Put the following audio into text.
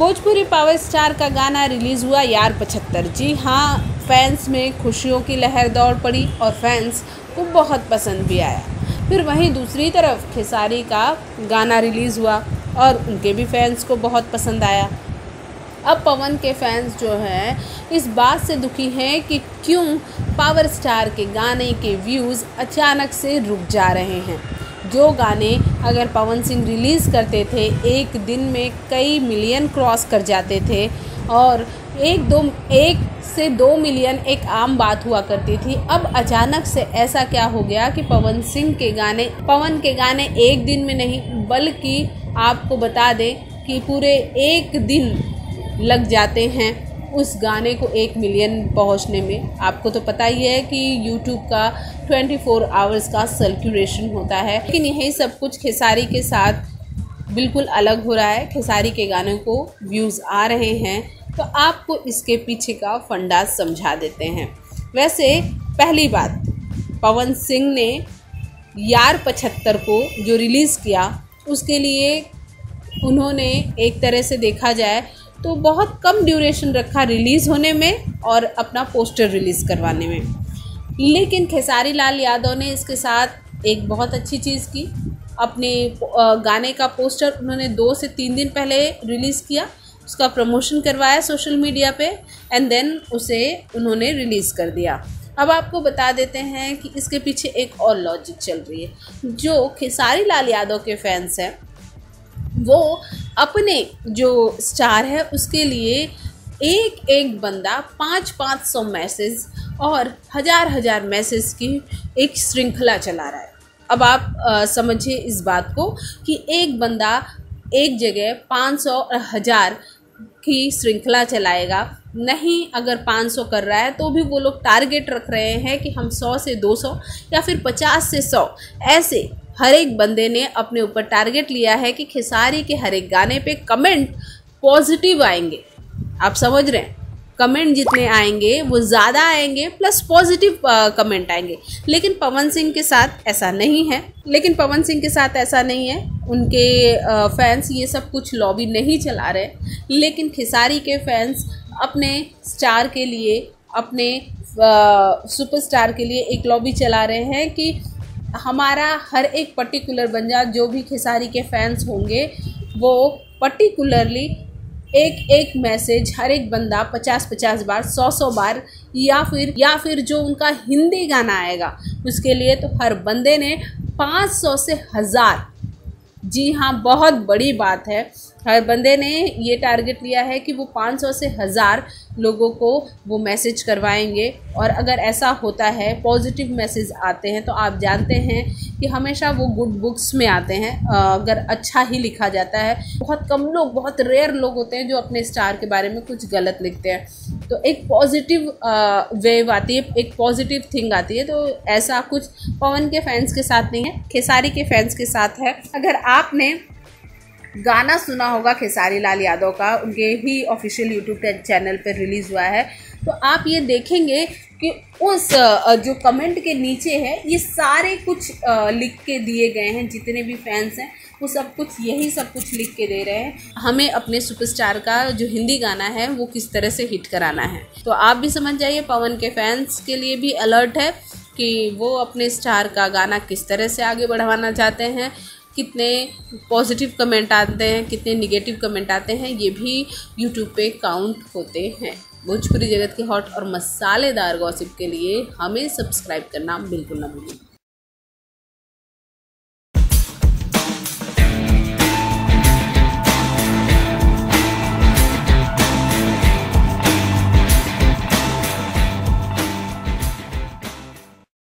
Bhojpuri power star का गाना release हुआ यार पचहत्तर। जी हाँ फैंस में खुशियों की लहर दौड़ पड़ी और फैंस को बहुत पसंद भी आया। फिर वहीं दूसरी तरफ़ खेसारी का गाना रिलीज़ हुआ और उनके भी फैंस को बहुत पसंद आया। अब पवन के फैंस जो हैं, इस बात से दुखी हैं कि क्यों पावर स्टार के गाने के व्यूज़ अचानक से रुक जा रहे हैं। जो गाने अगर पवन सिंह रिलीज़ करते थे, एक दिन में कई मिलियन क्रॉस कर जाते थे और एक दो, एक से दो मिलियन एक आम बात हुआ करती थी। अब अचानक से ऐसा क्या हो गया कि पवन सिंह के गाने, पवन के गाने एक दिन में नहीं, बल्कि आपको बता दें कि पूरे एक दिन लग जाते हैं। उस गाने को एक मिलियन पहुँचने में, आपको तो पता ही है कि यूट्यूब का 24 आवर्स का सर्कुलेशन होता है। लेकिन यही सब कुछ खेसारी के साथ बिल्कुल अलग हो रहा है। खेसारी के गानों को व्यूज़ आ रहे हैं। तो आपको इसके पीछे का फंडा समझा देते हैं। वैसे, पहली बात, पवन सिंह ने यार पचहत्तर को जो रिलीज़ किया, उसके लिए उन्होंने एक तरह से देखा जाए तो बहुत कम ड्यूरेशन रखा रिलीज़ होने में और अपना पोस्टर रिलीज़ करवाने में। लेकिन खेसारी लाल यादव ने इसके साथ एक बहुत अच्छी चीज़ की। अपने गाने का पोस्टर उन्होंने दो से तीन दिन पहले रिलीज़ किया, उसका प्रमोशन करवाया सोशल मीडिया पे एंड देन उसे उन्होंने रिलीज़ कर दिया। अब आपको बता देते हैं कि इसके पीछे एक और लॉजिक चल रही है। जो खेसारी लाल यादव के फैंस हैं, वो अपने जो स्टार है, उसके लिए एक एक बंदा पाँच पाँच सौ मैसेज और हज़ार हज़ार मैसेज की एक श्रृंखला चला रहा है। अब आप समझिए इस बात को कि एक बंदा एक जगह पाँच सौ और हज़ार की श्रृंखला चलाएगा। नहीं, अगर 500 कर रहा है तो भी वो लोग टारगेट रख रहे हैं कि हम 100 से 200 या फिर 50 से 100 ऐसे हर एक बंदे ने अपने ऊपर टारगेट लिया है कि खेसारी के हर एक गाने पे कमेंट पॉजिटिव आएँगे। आप समझ रहे हैं? कमेंट जितने आएँगे, वो ज़्यादा आएँगे, प्लस पॉजिटिव कमेंट आएँगे। लेकिन पवन सिंह के साथ ऐसा नहीं है। लेकिन पवन सिंह के साथ ऐसा नहीं है। उनके फैंस ये सब कुछ लॉबी नहीं चला रहे लेकिन खेसारी के फैंस अपने स्टार के लिए, अपने सुपरस्टार के लिए एक लॉबी चला रहे हैं कि हमारा हर एक पर्टिकुलर बंजा जो भी खेसारी के फैंस होंगे, वो पर्टिकुलरली एक एक मैसेज हर एक बंदा पचास पचास बार सौ सौ बार, या फिर या फिर जो उनका हिंदी गाना आएगा, उसके लिए तो हर बंदे ने पाँच सौ से हज़ार। जी हाँ बहुत बड़ी बात है। हर बंदे ने ये टारगेट लिया है कि वो 500 से हज़ार लोगों को वो मैसेज करवाएँगे। और अगर ऐसा होता है पॉजिटिव मैसेज आते हैं तो आप जानते हैं कि हमेशा वो गुड बुक्स में आते हैं। अगर अच्छा ही लिखा जाता है, बहुत कम लोग, बहुत रेयर लोग होते हैं जो अपने स्टार के बारे में कुछ गलत लिखते हैं। तो एक पॉजिटिव वेव आती है, एक पॉजिटिव थिंग आती है तो ऐसा कुछ पवन के फैंस के साथ नहीं है, खेसारी के फैंस के साथ है। अगर आपने गाना सुना होगा खेसारी लाल यादव का, उनके ही ऑफिशियल यूट्यूब चैनल पर रिलीज़ हुआ है। तो आप ये देखेंगे कि उस जो कमेंट के नीचे है, ये सारे कुछ लिख के दिए गए हैं, जितने भी फैंस हैं, वो सब कुछ, यही सब कुछ लिख के दे रहे हैं। हमें अपने सुपरस्टार का जो हिंदी गाना है, वो किस तरह से हिट कराना है। तो आप भी समझ जाइए, पवन के फैंस के लिए भी अलर्ट है कि वो अपने स्टार का गाना किस तरह से आगे बढ़वाना चाहते हैं। कितने पॉजिटिव कमेंट आते हैं, कितने निगेटिव कमेंट आते हैं, ये भी यूट्यूब पे काउंट होते हैं। भोजपुरी जगत के हॉट और मसालेदार गॉसिप के लिए हमें सब्सक्राइब करना बिल्कुल ना भूलें